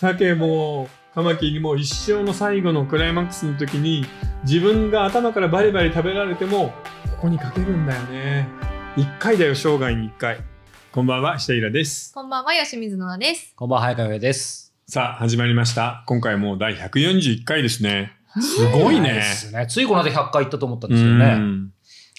鮭もカマキリも一生の最後のクライマックスの時に自分が頭からバリバリ食べられてもここにかけるんだよね。1回だよ生涯に1回。こんばんは下平です。こんばんは、吉水野です。こんばんは、早川です。さあ始まりました。今回もう第141回ですね。すごいでねすね。ついこの間100回行ったと思ったんうですけどね。ん。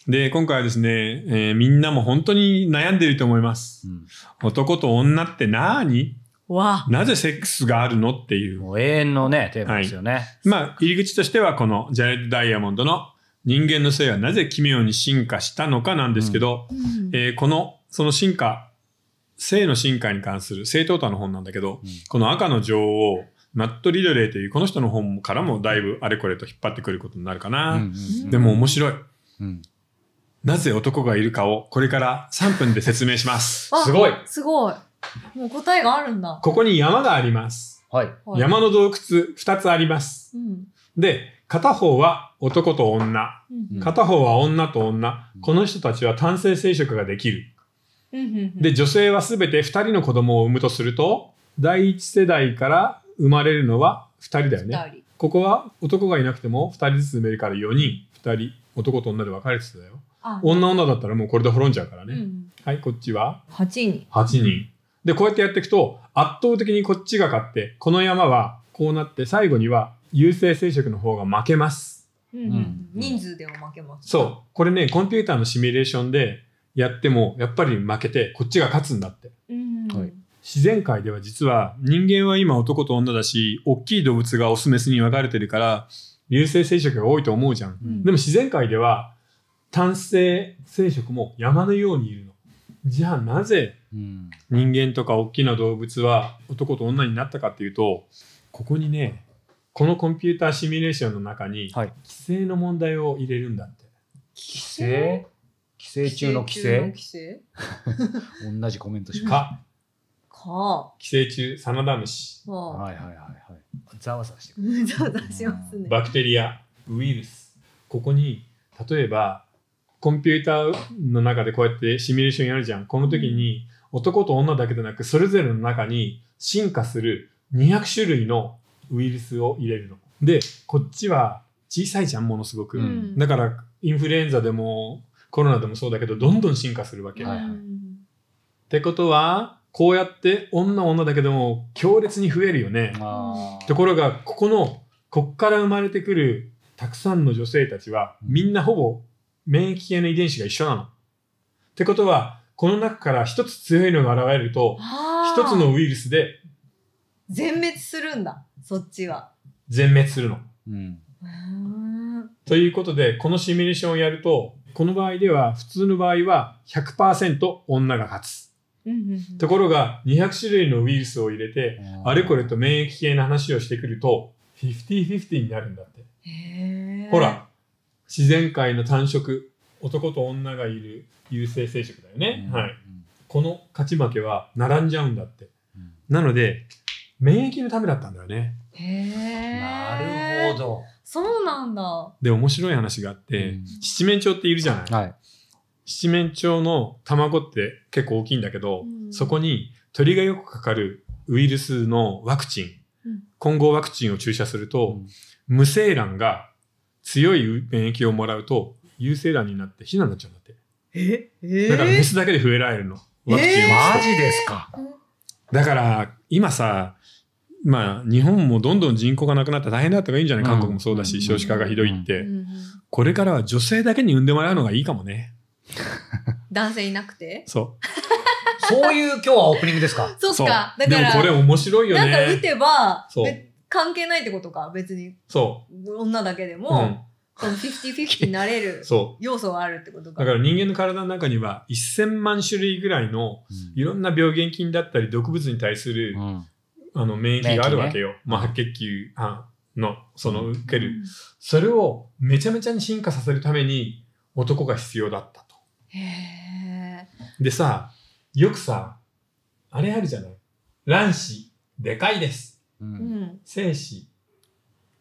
で今回はですね、えーみんなも本当に悩んでいると思います。うん。男と女って何？わなぜセックスがあるのっていうもう永遠のね、テーマですよね。まあ、入り口としては、このジャレッド・ダイヤモンドの人間の性はなぜ奇妙に進化したのかなんですけど、うんえーこの、その進化、性の進化に関する性トータの本なんだけど、うんこの赤の女王、マット・リドレーというこの人の本からもだいぶあれこれと引っ張ってくることになるかな。うんうんでも面白い。うんなぜ男がいるかをこれから3分で説明します。あすごいすごい。もう答えがあるんだ。ここに山があります。はい。はい山の洞窟2つあります。うんで、片方は男と女。うん片方は女と女うん。この人たちは単性生殖ができる。うんうんで、女性はすべて2人の子供を産むとすると、第一世代から生まれるのは2人だよね。二人ここは男がいなくても2人ずつ産めるから4人、2人、男と女で分かれてたよ。あ女女だったらもうこれで滅んじゃうからね。うんはい、こっちは？八人。8人。で、こうやってやっていくと、圧倒的にこっちが勝って、この山はこうなって、最後には有性生殖の方が負けます。うんうん人数でも負けます。そう。これね、コンピューターのシミュレーションでやっても、やっぱり負けて、こっちが勝つんだって。うん。はい自然界では実は人間は今男と女だし、大きい動物がオスメスに分かれてるから、有性生殖が多いと思うじゃん。うんでも自然界では単性生殖も山のようにいるの。じゃあなぜうん人間とか大きな動物は男と女になったかっていうと、ここにね、このコンピューターシミュレーションの中に、はい。規制の問題を入れるんだって。規制規制中の規制規制同じコメントします。か、か。寄生虫、サナダムシ、はいはいはいはい。ざわざわして ざわざわしますね。バクテリア、ウイルス。ここに、例えば、コンピューターの中でこうやってシミュレーションやるじゃん。この時に、男と女だけでなく、それぞれの中に進化する200種類のウイルスを入れるの。で、こっちは小さいじゃん、ものすごく。うんだから、インフルエンザでもコロナでもそうだけど、どんどん進化するわけ。はいはいうんってことは、こうやって女女だけでも強烈に増えるよね。ところが、ここの、こっから生まれてくるたくさんの女性たちは、みんなほぼ免疫系の遺伝子が一緒なの。ってことは、この中から一つ強いのが現れると、一つのウイルスで全滅するんだ。そっちは。全滅するの。うん。うんということで、このシミュレーションをやると、この場合では、普通の場合は100%女が勝つ。うんところが、200種類のウイルスを入れて、あれこれと免疫系の話をしてくると、50-50になるんだって。ほら、自然界の単色、男と女がいる有性生殖だよね。うんはい。。この勝ち負けは並んじゃうんだって。うんなので、免疫のためだったんだよね。へえ。なるほ。ど。そうなんだ。で、面白い話があって、うん七面鳥っているじゃない、はい。七面鳥の卵って結構大きいんだけど、うんそこに鳥がよくかかるウイルスのワクチン、うん混合ワクチンを注射すると、無精卵が強い免疫をもらうと、有精卵になってヒナになっちゃうんだって。え？えだからメスだけで増えられるの。ワクチンを打つとマジですか？だから、今さ、まあ、日本もどんどん人口がなくなったら大変だった方がいいんじゃない、韓国もそうだし、うん少子化がひどいって、うんうんこれからは女性だけに産んでもらうのがいいかもね。男性いなくて？そそういう今日はオープニングですか？う。そうか。だから、でもこれ面白いよなんか打ね。てば、そうべ関係ないってことか。別に、そ女だけでう。も、うん。この50-50になれる そ要素があるってことう。か。だから人間の体の中には1000万種類ぐらいのいろんな病原菌だったり毒物に対する、うんあの免疫があるわけよ。まあ、白血球あの、その受ける。うんそれをめちゃめちゃに進化させるために男が必要だったと。へえ。でさ、よくさ、あれあるじゃない？卵子、でかいです。ううんん。精子、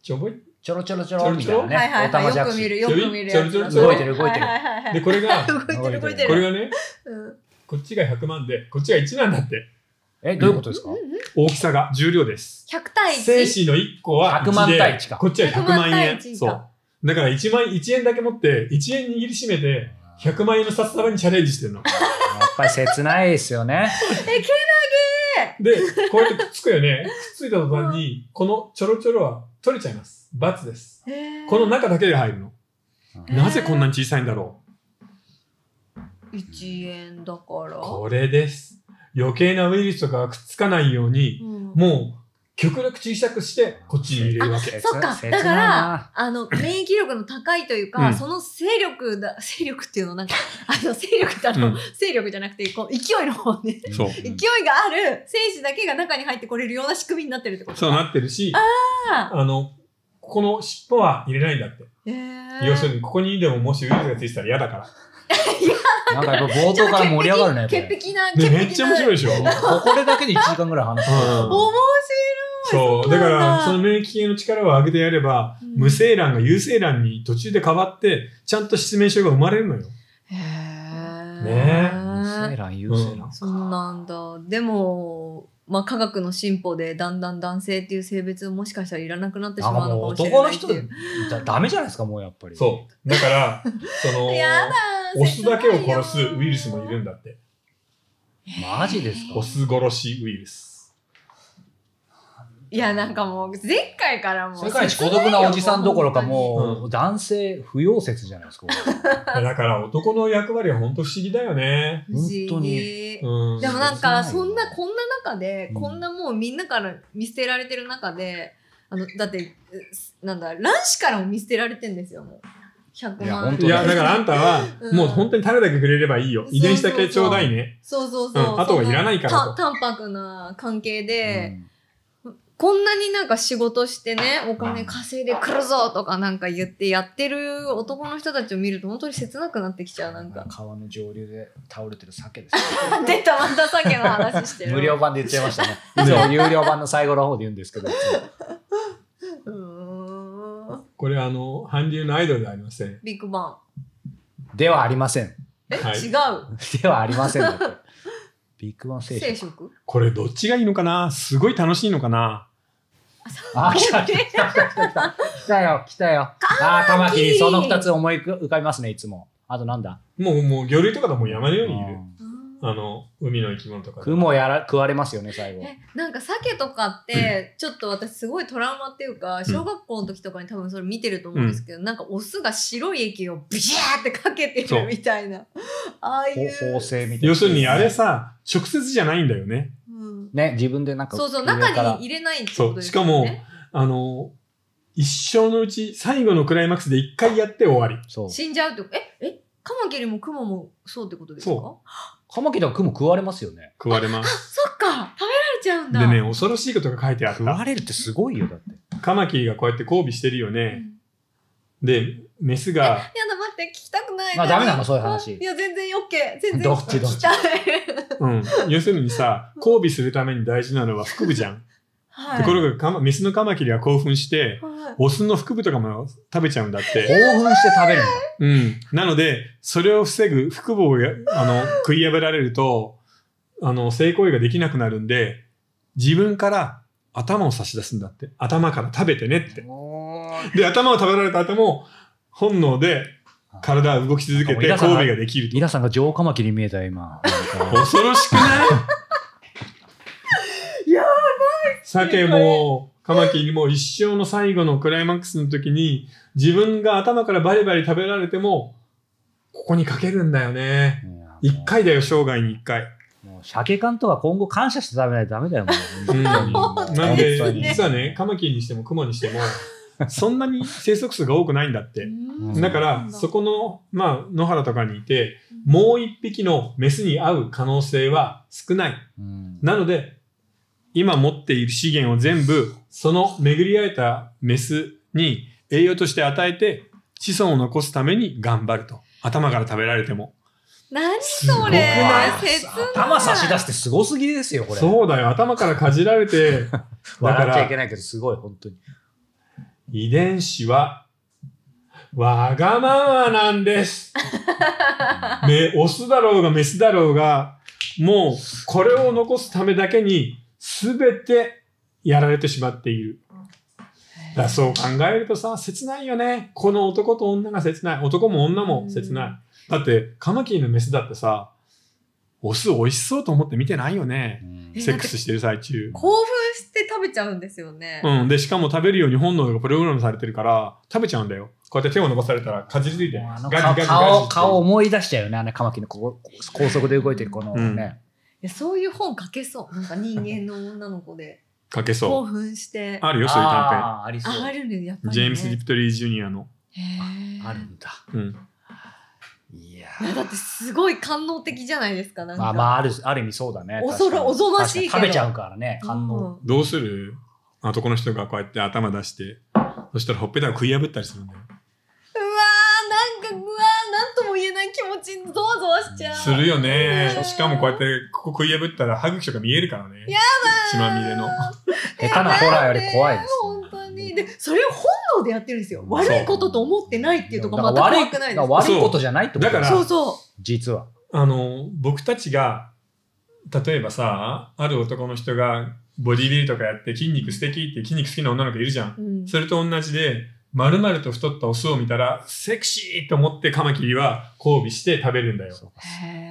ちょぼい。ちょろちょろちょろみたいなね。はいはいはい。よく見る、よく見るやつだ。ちょろちょろちょろ？動いてる動いてるはいはいはいはいで、これが、動いてる動いてる。これがね、うんこっちが100万で、こっちが1なんだって。え、どういうことですか？うんうん大きさが、重量です。100対精1。子の1個は100万1で対一かこっちは100 100万万円。対一かそう。だから1万、1円だけ持って、1円握りしめて、100万円の札束にチャレンジしてるの。やっぱり切ないですよね。で、こうやってくっつくよね。くっついた途端に、このちょろちょろは取れちゃいます。×です。この中だけで入るの。なぜこんなに小さいんだろ1円だから。う。これです。余計なウイルスとかがくっつかないように、うんもう、極力小さくして、こっちに入れるわけ。切そっか。切だかないなら、あの、免疫力の高いというか、うんその勢力だ、勢力っていうのなんか、あの、勢力ってあの、うん勢力じゃなくて、こう、勢いの方ね。そううん勢いがある精子だけが中に入ってこれるような仕組みになってるってことそうなってるし、ああの、ここの尻尾は入れないんだって。へー要するに、ここにでももしウイルスがついてたら嫌だから。なんかやっぱ冒頭から盛り上がるね。こ潔れ癖な、ね、めっちゃ面白いい。でしょ。これだけで1時間ぐらい話す。うん面そう。そうだだから、その免疫系の力を上げてやれば、うん無精卵が有精卵に途中で変わって、ちゃんと失明症が生まれるのよ。へねセーラン、優勢ラン。そうなんだ。でも、まあ、科学の進歩でだんだん男性っていう性別もしかしたらいらなくなってしまうのかもしれ男の人ないっていう。だダメじゃないですか、もうやっぱり。そう。だから、その、やだオスだけを殺すウイルスもいるんだって。マジですか？オス殺しウイルス。いや、なんかもう、前回からもう。世界一孤独なおじさんどころかうもう男性不要説じゃないですか。だから男の役割は本当不思議だよね。本当にうん。でもなんか、そうんそな、こんな中で、うんこんなもうみんなから見捨てられてる中で、あの、だって、うなんだ、卵子からも見捨てられてんですよ、もう。100万。いや本当いや、だからあんたはう、んもう本当に種だけくれればいいよ。遺伝子だけちょうだいね。そうそうそう。うんあとはいらないから淡白な関係で、うんこんなになんか仕事してね、お金稼いでくるぞとかなんか言ってやってる男の人たちを見ると本当に切なくなってきちゃう、なんか。川の上流で倒れてる鮭です。出た、また鮭の話してる。無料版で言っちゃいましたね。いつも有料版の最後の方で言うんですけど。これあの、韓流のアイドルではありません。ビッグバではありません。ン。え、はい違う。ではありません。ビッグバン聖生書。殖これどっちがいいのかな？すごい楽しいのかな？あ、来た来た来た来た来た。来たよ、来たよ。あー、カマキリ、その二つ思い浮かびますね、いつも。あとなんだ？もう、もう魚類とかでも山のようにいる。うんあの、海の生き物とかで。雲やら食われますよね、最後。え、なんか鮭とかって、ちょっと私すごいトラウマっていうか、小学校の時とかに多分それ見てると思うんですけど、なんかオスが白い液をビシャーってかけてるみたいな。ああいう。ほ縫製みたいな。要するにあれさ、直接じゃないんだよね。うんね、自分でなんかそうそう、中に入れないってことですよね。そうしかあの、一生のうち最後のクライマックスで一回やって終わり。そう。死んじゃうってえ、え、カマキリもクモもそうってことですか？そカマキリは雲食われますよね。食われます。そっか、食べられちゃうんだ。でね、恐ろしいことが書いてあった。食われるってすごいよ、だって。カマキリがこうやって交尾してるようんね。で、メスが、やって、聞きたくないあダメなのそういう話いや、全然 OK。全然どっちどっち？うん、要するにさ、交尾するために大事なのは腹部じゃん。はい。ところがカマ、メスのカマキリは興奮して、はいオスの腹部とかも食べちゃうんだって。興奮して食べるんだ。うん。なので、それを防ぐ腹部をやあの食い破られると、あの、性行為ができなくなるんで、自分から頭を差し出すんだって。頭から食べてねって。で、頭を食べられた後も、本能で体は動き続けて交尾ができると。皆さんが女王カマキリ見えた、今。恐ろしくない？やば鮭も、カマキリも一生の最後のクライマックスの時に、自分が頭からバリバリ食べられても、ここにかけるんだよね。一回だよ、生涯に一回。もう鮭缶とか今後感謝して食べないとダメだよ、もう。うんなんで実はね、カマキリにしてもクモにしても、そんなに生息数が多くないんだって。んだから、そこの、まあ、野原とかにいて、もう一匹のメスに会う可能性は少ない。うんなので、今持っている資源を全部、その巡り合えたメスに栄養として与えて、子孫を残すために頑張ると。頭から食べられても。何それ？頭差し出してすごすぎですよ、これ。そうだよ、頭からかじられて、笑っちゃいらけないけど、すごい、本当に。遺伝子は、わがままなんです。ね、オスだろうがメスだろうが、もうこれを残すためだけに全てやられてしまっている。だそう考えるとさ、切ないよね。この男と女が切ない。男も女も切ない。だって、カマキリのメスだってさ、オス美味しそうと思って見てないよね。えセックスしてる最中。興奮して食べちゃうんですよね。うん。で、しかも食べるように本能がプログラムされてるから、食べちゃうんだよ。こうやって手を伸ばされたらかじりついて、あのガジガジガジ顔、顔思い出しちゃうよね。あのカマキリのこう高速で動いてるこのね。いやそういう本書けそう。なんか人間の女の子でかけ興そう。奮して。あるよ、そういう短あーありそう。ああるね、やっぱり、ね。編。ジェームス・ディプトリー・ジュニアの。へーあるんだ。うん。だってすごい官能的じゃないですか。なんか。まあまあ、ある、ある意味そうだね。恐ろ確かにおぞましい食べちゃうからね、反応。うんどうする？男の人がこうやって頭出して、そしたらほっぺたを食い破ったりするんだよ。うわーなんかうわーなんとも言えない気持ちにゾワゾワしちゃう。するよねう。んしかもこうやってここ食い破ったら歯茎とか見えるからね。や血まみれの。下手なホラーより怖いです。本当に。で、それを本能でやってるんですよ。悪いことと思ってないっていうところまただから悪くないですか悪いことじゃないってことだからそうそ実は。あの、僕たちが、例えばさ、ある男の人がボディビルとかやって筋肉素敵って筋肉好きな女の子いるじゃん。う。うん。それと同じで、丸々と太ったオスを見たら、セクシーと思ってカマキリは交尾して食べるんだよ。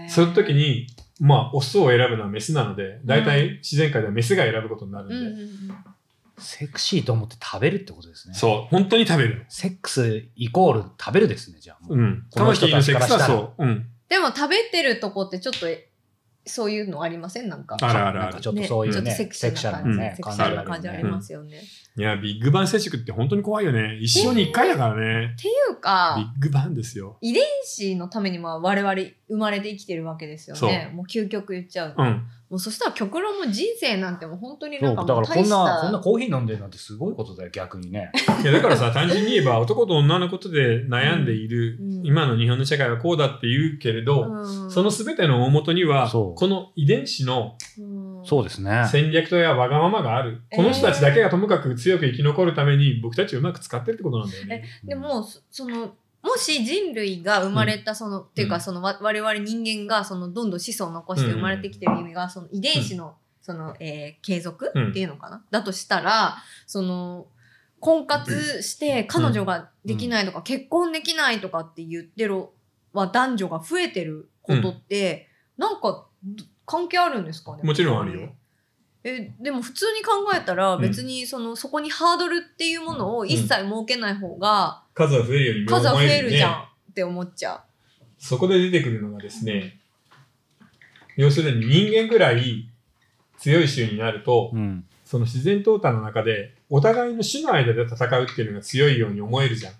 その時に、まあ、オスを選ぶのはメスなので、大体自然界ではメスが選ぶことになるんで。うんうんうん。セクシーと思って食べるってことですね。そう、本当に食べる。セックスイコール食べるですね、じゃあもう。うん。この人たちからしたらそう。うん。でも食べてるとこってちょっとそういうのありません？なんか。あるあるあるちょっとそういうね、ちょっとセクシーな感じ、うんねセクシーな感じありますよね。いや、ビッグバン接触って本当に怖いよね。一生に一回だからね。っていうか、ビッグバンですよ。遺伝子のためにも我々生まれて生きてるわけですよね。もう究極言っちゃう。うん。もうそしたら極論もう人生なんてもう本当にそなかもううんだからこん大したな、こんなコーヒー飲んでるなんてすごいことだよ、逆にね。いやだからさ、単純に言えば男と女のことで悩んでいる、うんうん今の日本の社会はこうだって言うけれど、うんその全ての大元には、この遺伝子のうんそうですね。戦略とやわがままがある。えーこの人たちだけがともかく強く生き残るために僕たちをうまく使ってるってことなんだよね。でもそそのもし人類が生まれたその、っていうかそのわ我々人間がそのどんどん子孫を残して生まれてきてる意味がその遺伝子のその、えー継続うん。っていうのかな、だとしたらその婚活して彼女ができないとか、結婚できないとかって言ってるは男女が増えてることって、なんかど関係あるんですかね？もちろんあるよ。えでも普通に考えたらうん別にその、そこにハードルっていうものを一切設けない方が数は増えるより数は増えるじゃんね。って思っちゃそこで出てくるのがですね、要するに人間ぐらい強い種になると、うん。その自然淘汰の中でお互いの種の間で戦うっていうのが強いように思えるじゃん。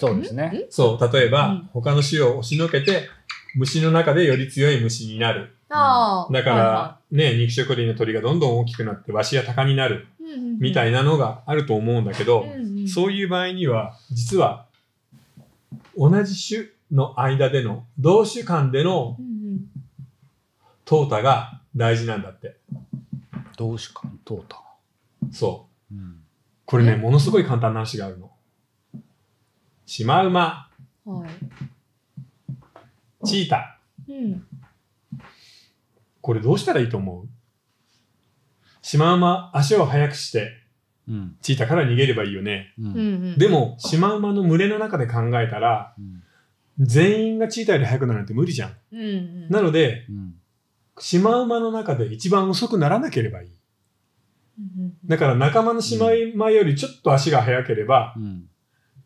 そうですね。ん？そう、例えば、うん他の種を押しのけて、虫の中でより強い虫になる。だから、はいはね、肉食類の鳥がどんどん大きくなって、ワシやタカになる、みたいなのがあると思うんだけど、うんうんそういう場合には、実は、同じ種の間での、同種間での淘汰が大事なんだって。どうしかん、とうた。そう。うん。これね、えものすごい簡単な話があるの。シマウマ、はいチータ。うんこれどうしたらいいと思う？シマウマ、足を速くして、うん。チータから逃げればいいよね。う。うんでも、シマウマの群れの中で考えたら、うん。全員がチータより速くなるなんて無理じゃん。うんうんなので、うん。シマウマの中で一番遅くならなければいい。だから仲間のシマウマよりちょっと足が速ければうん。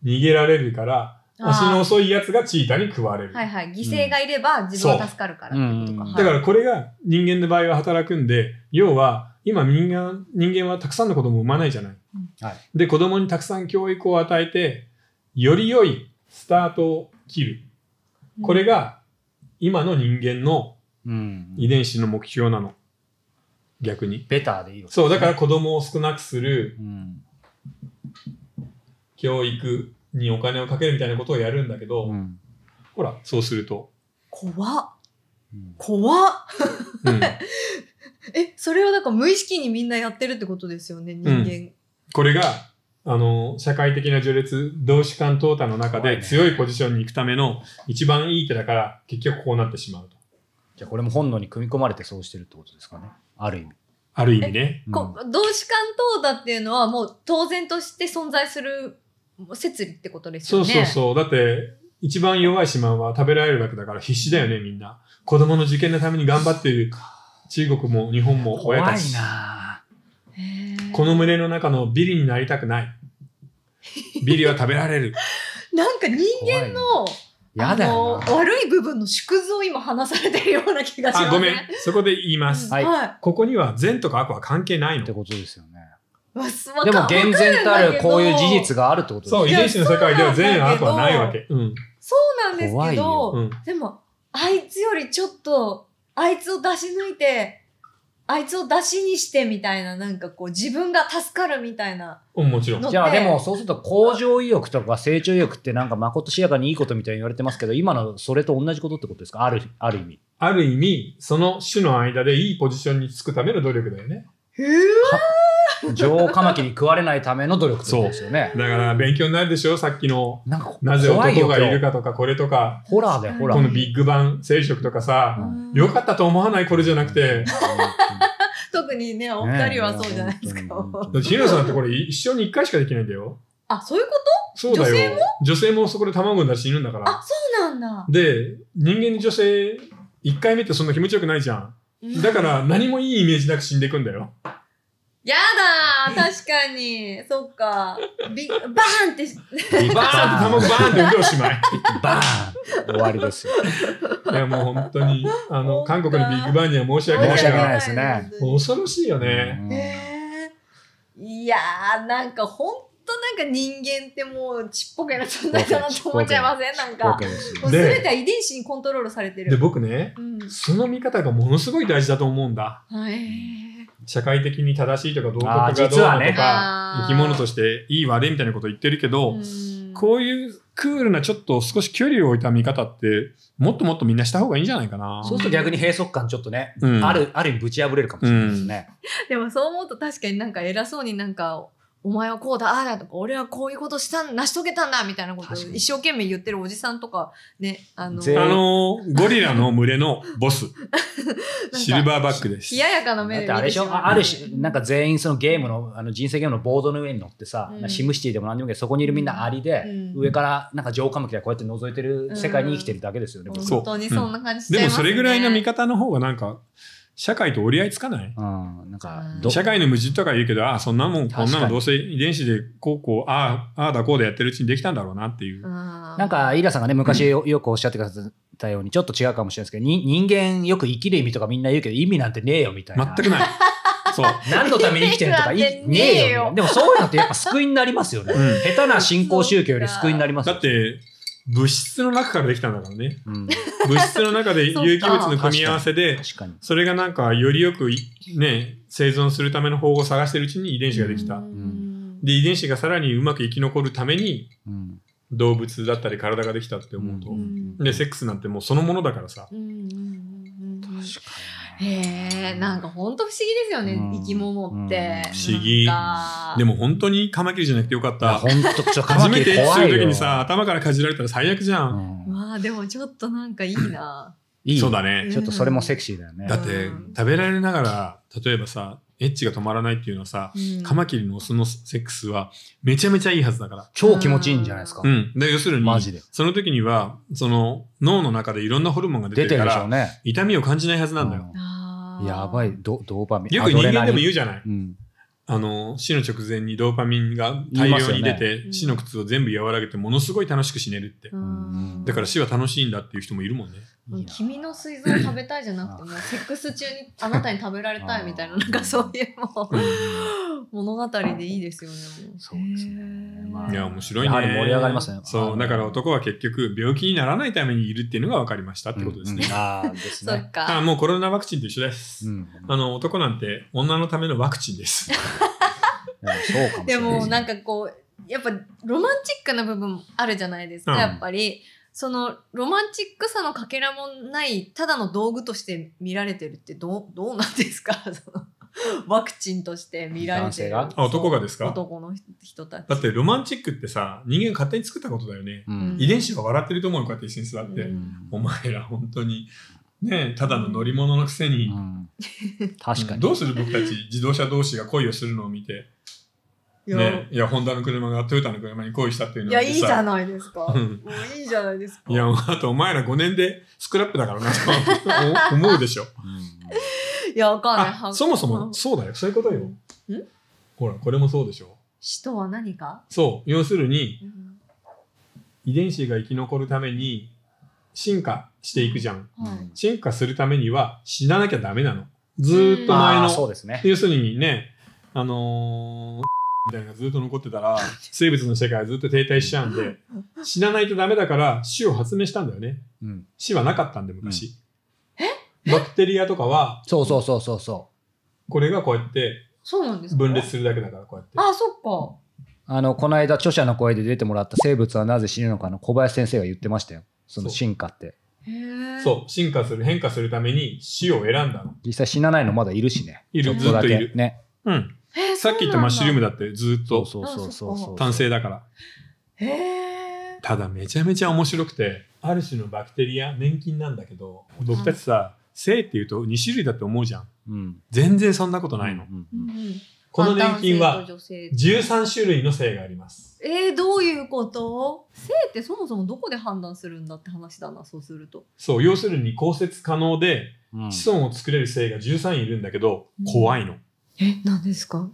逃げられるから、足の遅いやつがチータに食われる。はいはい犠牲がいれば自分は助かるからってことか、うんはいだからこれが人間の場合は働くんで、要は今人間人間はたくさんの子供を産まないじゃない。はい。で、子供にたくさん教育を与えて、より良いスタートを切る。これが今の人間のうん。遺伝子の目標なの。逆に。ベターでいいわけそう、だから子供を少なくする、うん。教育にお金をかけるみたいなことをやるんだけど、うん。ほら、そうすると。怖っうん怖っうん、えそれをなんか無意識にみんなやってるってことですよね人間、これが、あの、社会的な序列、同志間淘汰の中で強いポジションに行くための一番いい手だから、結局こうなってしまうと。じゃあこれも本能に組み込まれてそうしてるってことですかね。ある意味。ある意味ね。うんこ同志間投打っていうのはもう当然として存在する摂理ってことですそうよね。そうそう。だって、一番弱い島は食べられるわけだから必死だよね、みんな。子供の受験のために頑張っている中国も日本も親怖いたち。なへーこの胸の中のビリになりたくない。ビリは食べられる。なんか人間のやだよな。あの悪い部分の縮図を今話されてるような気がしますあ、ごめん。そこで言います。はい。ここには善とか悪は関係ないの。ってことですよね。でもか厳然たるこういう事実が。があるってことですそう、よ遺伝子の世界では善や悪はないわけ。うん。そうなんです怖いけどよ、うん。でも、あいつよりちょっと、あいつを出し抜いて、あいつを出しにしてみたいな、なんかこう自分が助かるみたいな。うん、もちろん。のじゃあでもそうすると向上意欲とか成長意欲ってなんかまことしやかにいいことみたいに言われてますけど今のそれと同じことってことですか？あるある意味。ある意味、その種の間でいいポジションにつくための努力だよね。へ女王 カマキリに食われないための努力ってことですよね。だから勉強になるでしょさっきの、なんかなぜ男がいるかとか、これとか、ホラーだよホラー。このビッグバン生殖とかさ、よかったと思わないこれじゃなくて、特にね、お二人はそうじゃないですか。ねえ本当にだって日村さんってこれ一生に一回しかできないんだよ。あ、そういうこそうだよ。女性女性もそこで卵産んだら死ぬんだから。とあ、そうなんだ。で、人間に女性、一回目ってそんな気持ちよくないじゃん。だから何もいいイメージなく死んでいくんだよ。やだー確かに。そっか。ビバーンって。ビバーンって卵バーンって産んでおしまい。バーン終わりですよ。いやもう本当に、あの、韓国のビッグバンには申し訳ない申し訳ないが、ですね恐ろしいよね。いやー、なんかほんとなんか人間ってもうちっぽけな存在だなと思っちゃいません？なんか。もうで全ては遺伝子にコントロールされてで、る。僕ね、うん。その見方がものすごい大事だと思うんだ。はい。社会的に正しいとか道徳がどう実はねのとか、あー生き物としていい悪いみたいなこと言ってるけど、うんこういうクールなちょっと少し距離を置いた見方って、もっともっとみんなした方がいいんじゃないかな。そうすると逆に閉塞感ちょっとね、うんある、ある意味ぶち破れるかもしれないですね。でもそう思うと確かになんか偉そうになんか、お前はこうだ、ああだとか、俺はこういうことしたん、成し遂げたんだみたいなことを一生懸命言ってるおじさんとか、ね、あの、あの、ゴリラの群れのボス、シルバーバックです。冷。ややかな目であれでしょ？ああるし、なんか全員そのゲームの、あの人生ゲームのボードの上に乗ってさ、うん。シムシティでも何でもいいけど、そこにいるみんなアリで、うん。上からなんか城下向きでこうやって覗いてる世界に生きてるだけですよね、う本当にそん。な感じしちゃでもいますね。それぐらいの見方の方がなんか、社会と折り合いつかない？うん、なんか社会の矛盾とか言うけど、ああ、そんなもん、こんなのどうせ遺伝子でこうこう、ああ、ああだこうだやってるうちにできたんだろうなっていう。ななんか、イラさんがね、昔よよくおっしゃってくださったように、ちょっと違うかもしれないですけど、に人間よく生きる意味とかみんな言うけど、意味なんてねえよみたいな。全くない。そう。何のために生きてるとかいねねえよ。でもそういうのってやっぱ救いになりますよね。うん下手な信仰宗教より救いになりますよだって、物質の中からできたんだからね。うん、物質の中で有機物の組み合わせで。それがなんかよりよくいね、生存するための方法を探してるうちに遺伝子ができた。うんで、遺伝子がさらにうまく生き残るためにうん動物だったり体ができたって思うと。うんで、セックスなんてもうそのものだからさ。確かへえ、なんか本当不思議ですよね、うん生き物って。不思議でも本当にカマキリじゃなくてよかっに。いや、た。ほんと、ちょっとカマキリ初めてエッチす。るときにさ、頭からかじられたら最悪じゃ。うんんまあでもちょっとなんかいいな。いい。そうだね。ちょっとそれもセクシーだよね。だって、食べられながら、例えばさ、エッチが止まらないっていうのはさ、うんカマキリのオスのセックスはめちゃめちゃいいはずだから。超気持ちいいんじゃないですか。うん。で、要するにマジで、その時には、その脳の中でいろんなホルモンが出てるから、ね。痛みを感じないはずなんだよ。あーやばい、ドドーパミン。よく人間でも言うう。じゃない。うん。あの、死の直前にドーパミンが大量に出て、うん死の苦痛を全部和らげて、ものすごい楽しく死ねるって。うんだから死は楽しいんだっていう人もいるもんね。君の膵臓を食べたいじゃなくて もうセックス中にあなたに食べられたいみたいななんかそういうもう物語でいいですよねもそうですねまあいや、面白いね。やはり盛り上がりますねそう。だから男は結局、病気にならないためにいるっていうのが分かりましたってことですね。うんああ、ですね。そっかあもうコロナワクチンと一緒です。うん。あの、男なんて女のためのワクチンです。でもそうかもしでれないもなんかこうやっぱロマンチックな部分あるじゃないですか、うんやっぱりそのロマンチックさのかけらもないただの道具として見られてるってどうどうなんですか？そのワクチンとして見られてる。男性が？あ男がですか？男の人たち。だってロマンチックってさ、人間が勝手に作ったことだよね。うん。遺伝子が笑ってると思うよ、こうやって一緒に座って。うん。お前ら本当に、ねただの乗り物のくせに、うん。確かに。どうする？僕たち自動車同士が恋をするのを見て、ね、いや、ホンダの車がトヨタの車に恋したっていうのいや、いいじゃないですか。もういいじゃないですか。いや、あとお前ら5年でスクラップだからなと思うでしょ。いや、わかんない。あ、そもそもそうだよ。そういうことよ。ほら、これもそうでしょ。死とは何か、そう。要するに、うん遺伝子が生き残るために進化していくじゃん。はい。進化するためには死ななきゃダメなの。ずーっと前あのあ、そうですね。要するにね、あのー、みたいなのがずっと残ってたら、生物の世界はずっと停滞しちゃうんで、死なないとダメだから死を発明したんだよね。うん。死はなかったんで、昔。バクテリアとかは、そうそうそうそうそこれがこうやってそうなんですか？分裂するだけだから、こうやって。あ、そっか。う。あの、この間著者の声で出てもらった生物はなぜ死ぬのかの小林先生が言ってましたよ。その進化って。へえ。そう、進化する、変化するために死を選んだの。実際死なないのまだいるしね。いるずっといるね。うん。さっき言ったマッシュルームだ。だってずっとそうそうそうそうそう。単性だから。へえ。ただめちゃめちゃ面白くて、ある種のバクテリア、年金なんだけど、僕たちさ、性っていうと2種類だって思うじゃん。うん。全然そんなことないの。うんううんんこの年金は男性と女性13種類の性があります。えー、どういうこと？性ってそもそもどこで判断するんだって話だな、そうすると。そう、要するに降節可能でうん子孫を作れる性が13いるんだけどうん、怖いの。え、何ですか？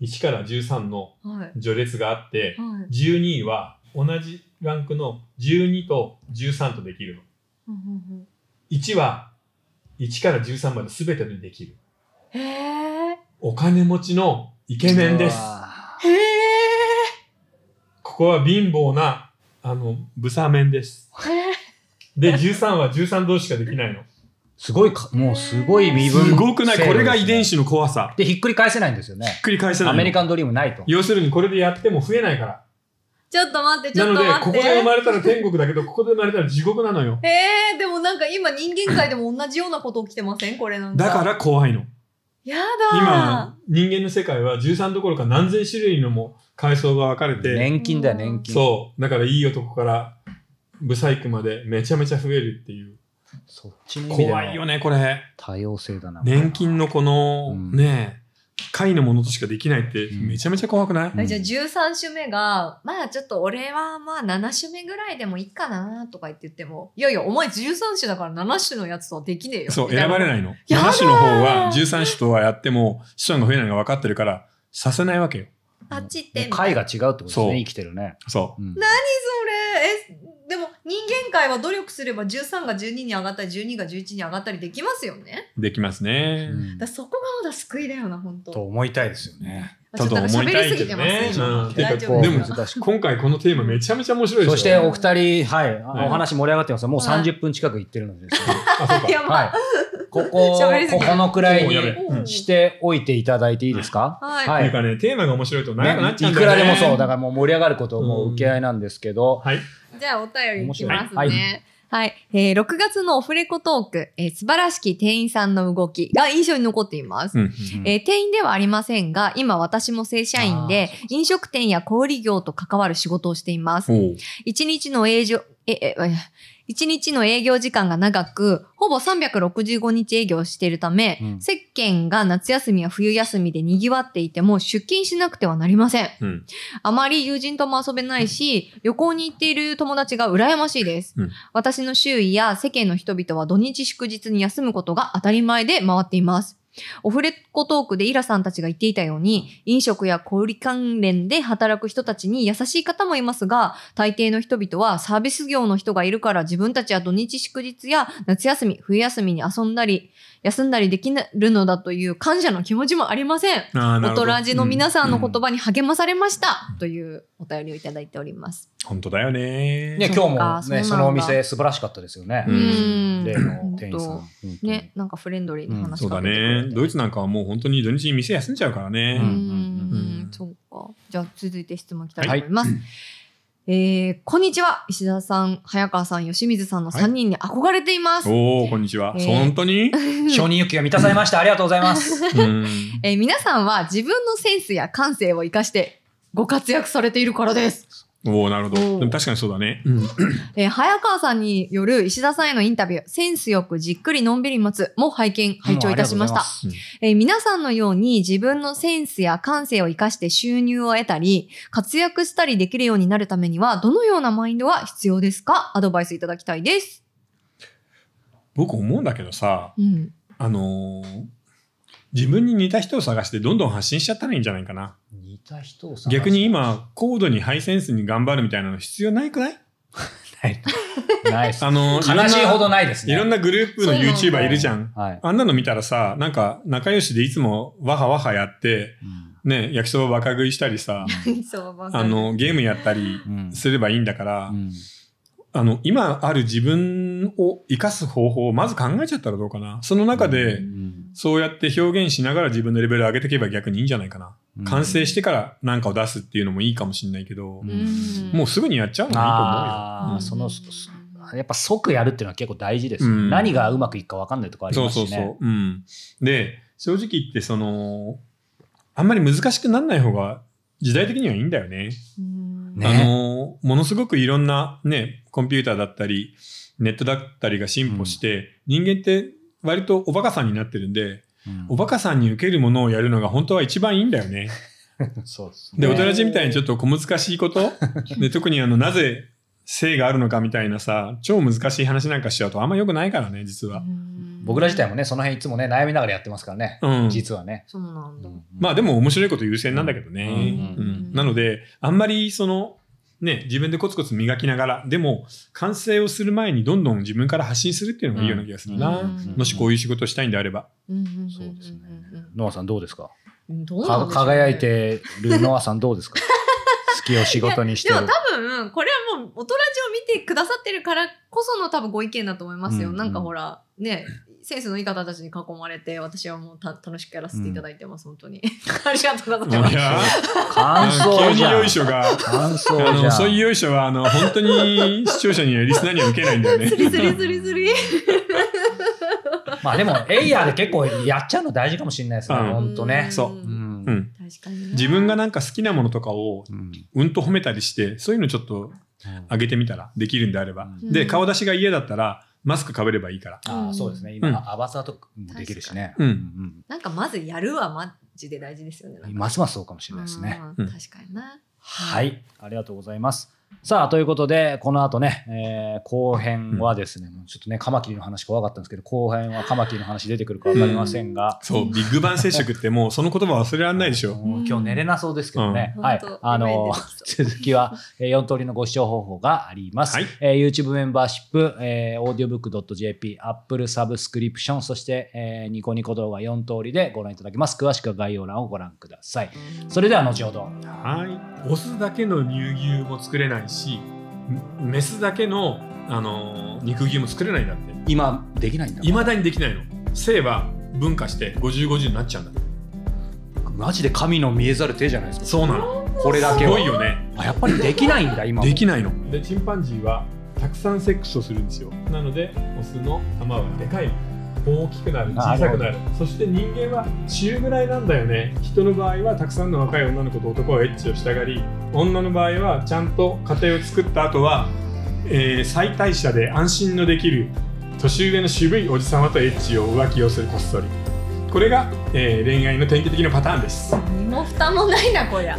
1から13のはい。序列があって、はい。12位は同じランクの12と13とできるの。うんうん1は1から13まで全てでできる。お金持ちのイケメンです。ここは貧乏な、あの、ブサメンです。で、13は13同士しかできないの。すごいか、もうすごい身分。すごくないこれが遺伝子。子の怖さ。で、ひっくり返せないんですよねひっ。くり返せないの。アメリカンドリームないと。要するにこれでやっても増えないから。ちょっと待って、ちなので、ょっと待って。ここで生まれたら天国だけど、ここで生まれたら地獄なのよ。えー、でもなんか今人間界でも同じようなこと起きてません？これなんか。だから怖いの。やだー今、人間の世界は13どころか何千種類のも階層が分かれて、年金だよ、年金。そう。だからいい男から、ブサイクまでめちゃめちゃ増えるっていう。そっちの意味での怖いよね、これ。多様性だな。年金のこの、うんねえ、貝のものとしかできないってうんめちゃめちゃ怖くない、うんあじゃあ13種目が、まあちょっと俺はまあ7種目ぐらいでもいいかなとか言って言っても、いやいや、お前13種だから7種のやつとはできねえよ。そう、選ばれないの。やだー7種の方は13種とはやっても子孫が増えないのが分かってるから、させないわけよ。あっち行ってもう回が違うってことですそうね、生きてるね。そう。うんそれ、え、でも人間界は努力すれば13が12に上がったり、12が11に上がったりできますよね。できますね。うんだそこがまだ救いだよな、本当と思いたいですよね。あちょっと思いたいけどねでも。今回このテーマめちゃめちゃ面白いでしょ。そしてお二人、はい、お話盛り上がってますもうはい30分近くいってるので。はい。ここ、ここのくらいにうんしておいていただいていいですか？はいはっていうかね、テーマが面白いと長くなっちゃういんだよね。くらでもそう、だからもう盛り上がることも受け合いなんですけど、はい。じゃあお便りいきますね。はいい。えー6月のオフレコトーク、えー素晴らしき店員さんの動きが印象に残っています。うん。うんえー店員ではありませんが、今私も正社員で飲食店や小売業と関わる仕事をしています。一日の営業、え、え、え一日の営業時間が長く、ほぼ365日営業をしているため、うん世間が夏休みや冬休みで賑わっていても出勤しなくてはなりません。うん。あまり友人とも遊べないし、旅行に行っている友達が羨ましいです。うん私の周囲や世間の人々は土日祝日に休むことが当たり前で回っています。オフレコトークでイラさんたちが言っていたように、飲食や小売関連で働く人たちに優しい方もいますが、大抵の人々はサービス業の人がいるから自分たちは土日祝日や夏休み、冬休みに遊んだり、休んだりできるのだという感謝の気持ちもありません。大人ラジの皆さんの言う葉に励まされました、というお便りをいただいております。本当だよね。ね、そう今日もね、そのお店素晴らしかったですよねう。ん例の店員さん。ね、なんかフレンドリーな話そうだしかけてくれね。てドイツなんかはもう本当に土日に店休んじゃうからうね。んうんそうか。じゃあ続いて質問いきたいと思います。えー、こんにちは。石田さん、早川さん、吉水さんの3人に憧れています。おおこんにちは。えー本当に？承認欲求が満たされました。ありがとうございます。うん。えー皆さんは自分のセンスや感性を生かしてご活躍されているからです。おおなるほど。でも確かにそうだね。うん。えー早川さんによる石田さんへのインタビュー、センスよくじっくりのんびり待つも拝見、拝聴いたしました。うんえー皆さんのように自分のセンスや感性を活かして収入を得たり、活躍したりできるようになるためには、どのようなマインドが必要ですか？アドバイスいただきたいです。僕思うんだけどさ、うん。あのー自分に似た人を探してどんどん発信しちゃったらいいんじゃないかな。似た人を探す？逆に今、高度にハイセンスに頑張るみたいなの必要ないくない？ないなす。あのー悲しいほどなないですね。いろんなグループの YouTuber いるじゃん。はい。あんなの見たらさ、なんか仲良しでいつもわはわはやって、ね、焼きそばバカ食いしたりさ、あ、の、ゲームやったりうん。すればいいんだから、うんあの、今ある自分を生かす方法をまず考えちゃったらどうかな。その中で、うんそうやって表現しながら自分のレベルを上げていけば逆にいいんじゃないかな。うん完成してから何かを出すっていうのもいいかもしれないけど、うんもうすぐにやっちゃうのがいいと思うよ。その、そやっぱ即やるっていうのは結構大事ですよ、うん何がうまくいくか分かんないとこありそうますしね。そうそう。うん。で、正直言って、その、あんまり難しくならない方が時代的にはいいんだよね。うんね。あの、ものすごくいろんなね、コンピューターだったり、ネットだったりが進歩して、人間って割とおバカさんになってるんで、うん。おバカさんに受けるものをやるのが本当は一番いいんだよね。そうですで、ね大人人みたいにちょっと小難しいこと、で特にあの、なぜ性があるのかみたいなさ、超難しい話なんかしちゃうとあんま良くないからね、実は。僕ら自体もね、その辺いつもね、悩みながらやってますからね。うん。実はね。そうなんだ。まあでも面白いこと優先なんだけどね。うんうんなので、あんまりその、ね、自分でコツコツ磨きながら、でも完成をする前にどんどん自分から発信するっていうのがいいような気がするな。うんもしこういう仕事をしたいんであれば。そうですね。ノアさんどうですか？うんどうなかんでしょうね輝いてるノアさんどうですか？好きを仕事にしてるでも。多分、これはもう、大人ラジオ見てくださってるからこその多分ご意見だと思いますよ。うんなんかほら、ね、センスのいい方たちに囲まれて、私はもうた楽しくやらせていただいてます、本当に。ありがとうございます。いや感想急にじゃん。よいしょが、感想あの、じゃん。そういうよいしょは、あの、本当に視聴者にはリスナーには受けないんだよねス。リスリスリスリ。まあでも、エイヤーで結構やっちゃうの大事かもしれないですね。うんほんとね。そううんうん。確かにな。自分がなんか好きなものとかをうんうんと褒めたりして、そういうのちょっと上げてみたらできるんであれば。うんで、顔出しが嫌だったら、マスクかぶればいいから。ああ、そうですね。うん今、アバターとかもできるしね。うんうんなんかまずやるはマジで大事ですよね。ますますそうかもしれないですね。確かにな。はい、ありがとうございます。さあ、ということで、この後ね、えー後編はですね、もうちょっとね、カマキリの話怖かったんですけど、後編はカマキリの話出てくるか分かりませんが、そう、ビッグバン接触って もうその言葉忘れられないでしょ。もう今日寝れなそうですけどね。うんはいあの続きは、えー、4通りのご視聴方法があります。はいえー YouTube メンバーシップ、えー、audiobook.jp、Apple サブスクリプション、そして、えーニコニコ動画4通りでご覧いただけます。詳しくは概要欄をご覧ください。それでは後ほど。はい。オスだけの乳牛も作れないし、メスだけの、あのー肉牛も作れないんだって。今、できないんだ。いまだにできないの。性は分化して50、50になっちゃうんだ。マジで神の見えざる手じゃないですか。そうなの。これだすけはごいよね。あやっぱりできないんだ今もできないの。で、チンパンジーはたくさんセックスをするんですよ。なので、オスの玉はでかい。大きくなる、小さくなる。そして人間は中ぐらいなんだよね。人の場合はたくさんの若い女の子と男はエッチをしたがり、女の場合はちゃんと家庭を作った後は、えー最大者で安心のできる年上の渋いおじさまとエッチを浮気をするこっそり。これが、えー恋愛の典型的なパターンです。身も蓋もないな、こりゃ。